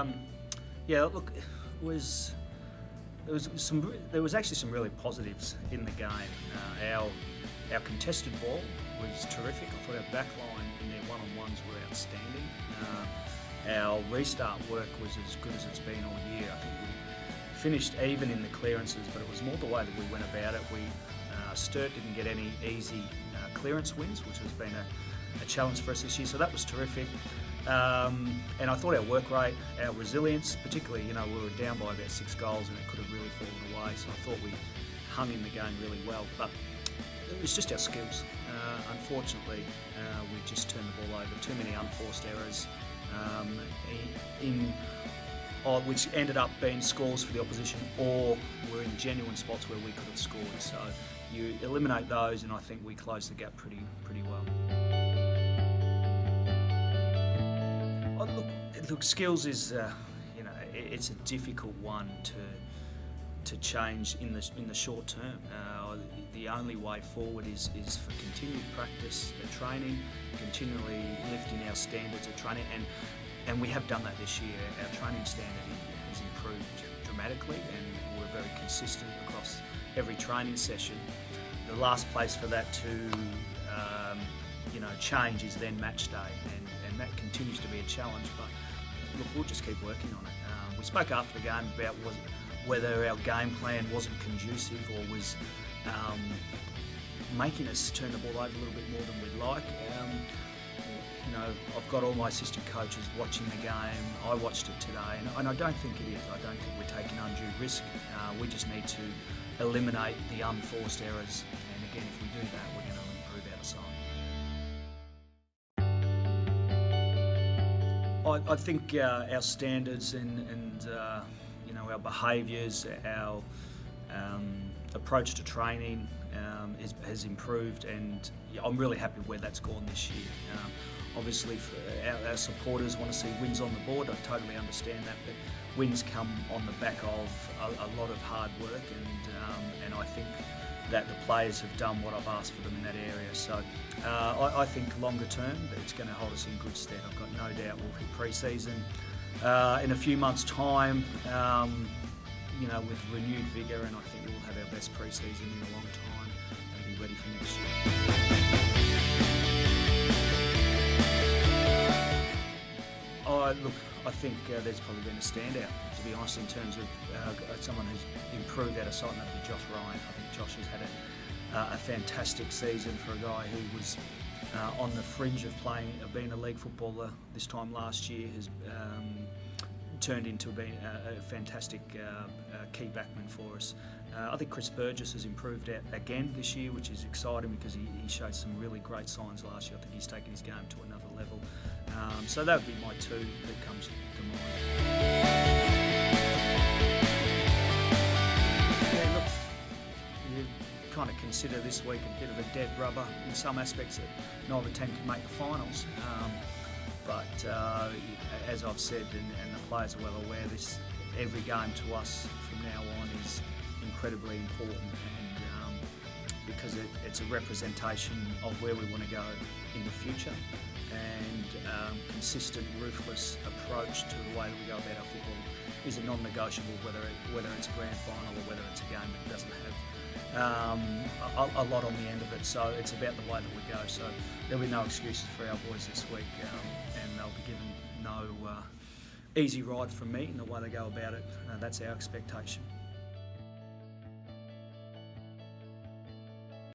Um, yeah, look, was there was some there was actually some really positives in the game. Uh, our our contested ball was terrific. I thought our back line and their one-on-ones were outstanding. Uh, our restart work was as good as it's been all year. I think we finished even in the clearances, but it was more the way that we went about it. We uh, Sturt didn't get any easy uh, clearance wins, which has been a, a challenge for us this year. So that was terrific. Um, and I thought our work rate, our resilience, particularly, you know, we were down by about six goals and it could have really fallen away. So I thought we hung in the game really well. But it was just our skills. Uh, unfortunately, uh, we just turned the ball over. Too many unforced errors, um, in, uh, which ended up being scores for the opposition, or were in genuine spots where we could have scored. So you eliminate those, and I think we closed the gap pretty pretty well. Look, look, skills is uh, you know it's a difficult one to to change in the in the short term. Uh, the only way forward is is for continued practice, uh, training, continually lifting our standards of training, and and we have done that this year. Our training standard has improved dramatically, and we're very consistent across every training session. The last place for that to um, you know change is then match day, and, and that continues to be a challenge. But look, we'll just keep working on it. Um, we spoke after the game about was whether our game plan wasn't conducive or was um, making us turn the ball over a little bit more than we'd like. Um, you know, I've got all my assistant coaches watching the game. I watched it today, and, and I don't think it is. I don't think we're taking undue risk. Uh, we just need to eliminate the unforced errors. And again, if we do that, we're going to improve our side. I, I think uh, our standards and, and uh, you know our behaviours, our um, approach to training um, is, has improved, and yeah, I'm really happy where that's gone this year. Um, obviously, our, our, supporters want to see wins on the board. I totally understand that, but wins come on the back of a, a lot of hard work, and um, and I think that the players have done what I've asked for them in that area. So uh, I, I, think longer term, it's going to hold us in good stead. I've got no doubt we'll hit pre-season uh, in a few months' time. Um, you know, with renewed vigour, and I think we'll have our best pre-season in a long time and be ready for next year. Oh, look, think uh, there's probably been a standout, to be honest, in terms of uh, someone who's improved out of sight, and that would be Josh Ryan. I think Josh has had a, uh, a fantastic season for a guy who was uh, on the fringe of playing, of being a league footballer this time last year, has um, turned into being a, a fantastic uh, uh, key backman for us. Uh, I think Chris Burgess has improved again this year, which is exciting because he, he, showed some really great signs last year. I think he's taken his game to another level. Um, so that would be my two that comes to mind. You kind of consider this week a bit of a dead rubber in some aspects that neither team can make the finals. Um, but uh, as I've said, and, and, the players are well aware, this every game to us from now on is incredibly important, and um, because it, it's a representation of where we want to go in the future, and um, consistent, ruthless approach to the way that we go about our football is a non-negotiable. Whether it, whether it's a grand final or whether it's a game that doesn't have um, a, a, lot on the end of it. So it's about the way that we go. So there'll be no excuses for our boys this week, um, and they'll be given no uh, easy ride from me in the way they go about it. Uh, that's our expectation.